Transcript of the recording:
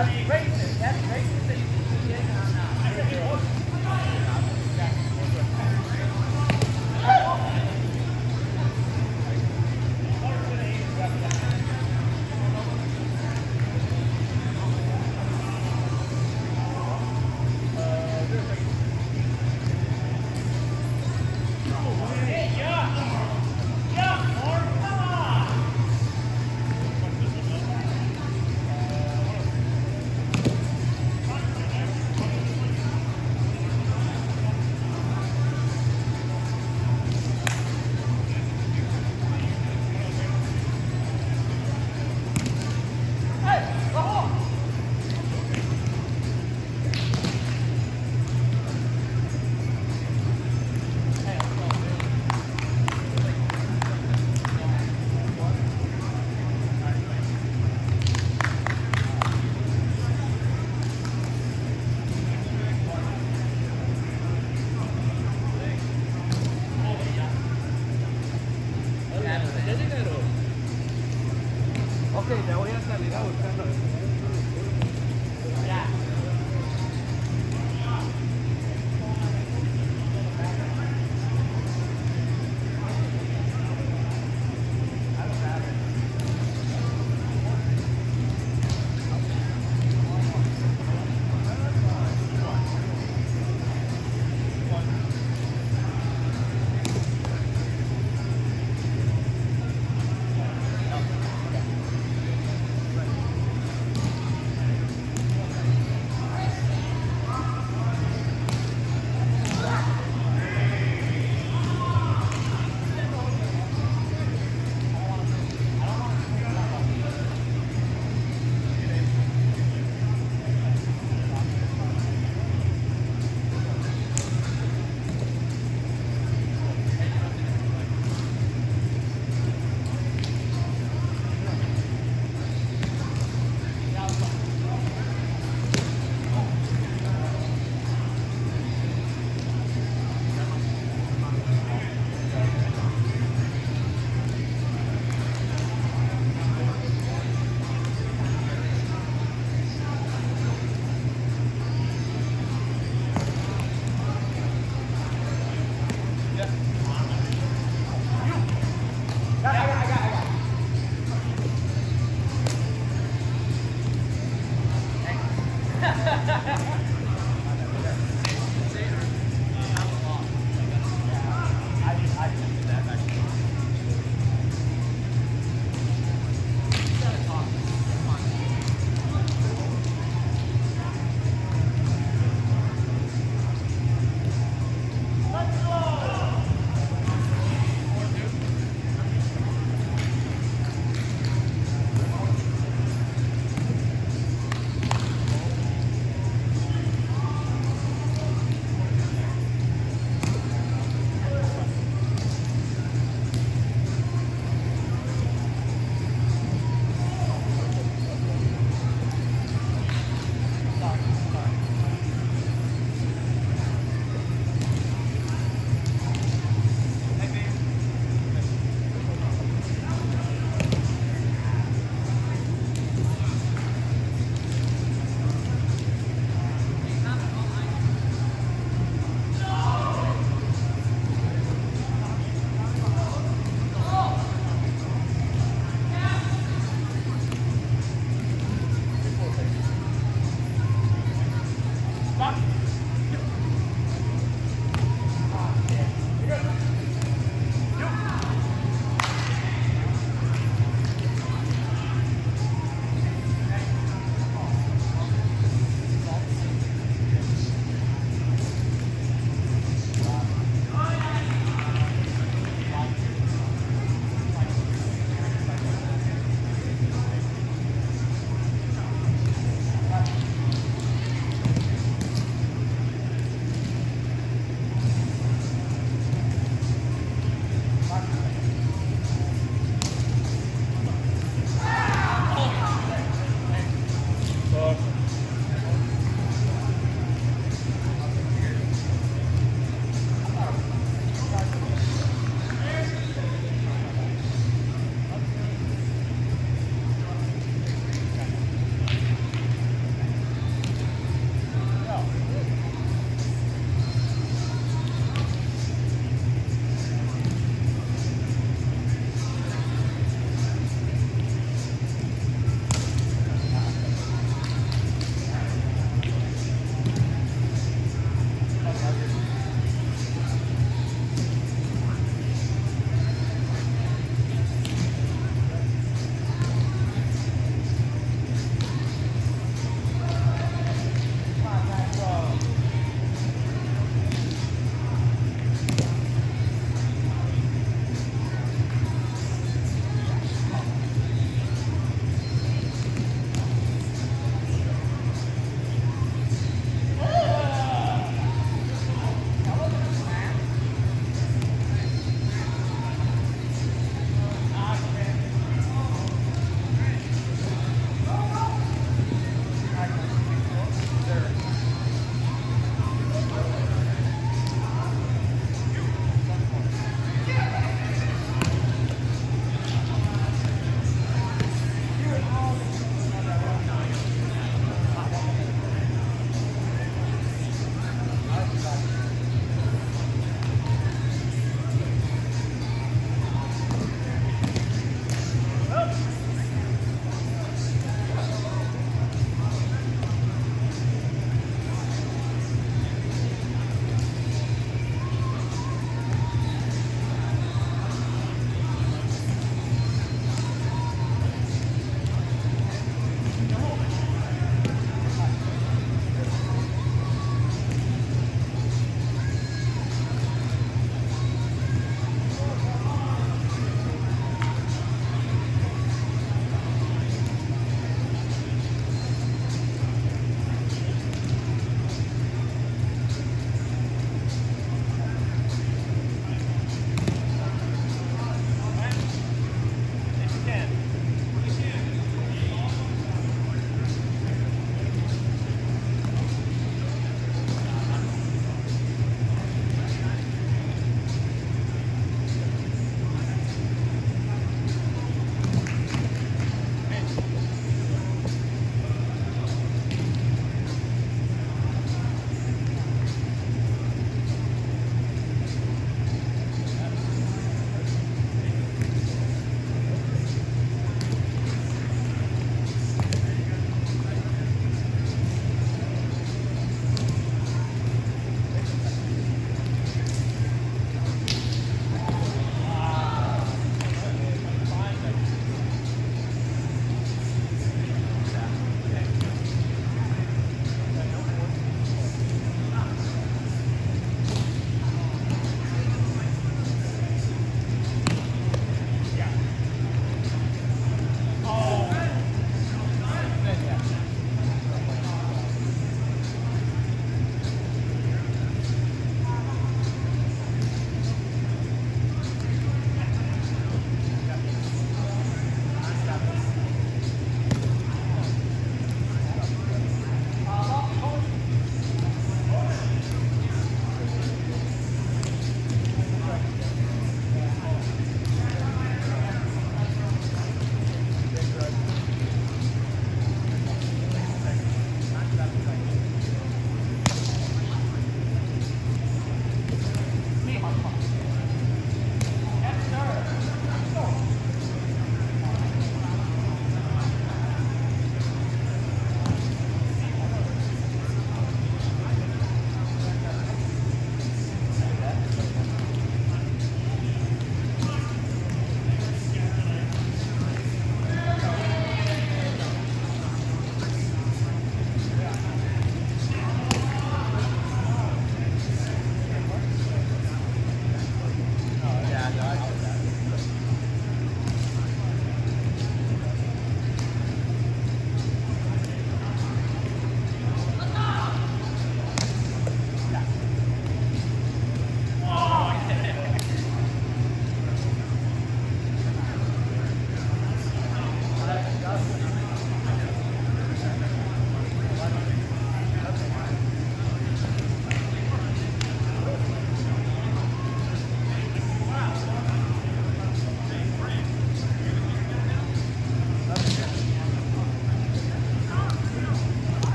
Ready. Ok, ya voy a salir a buscarlo.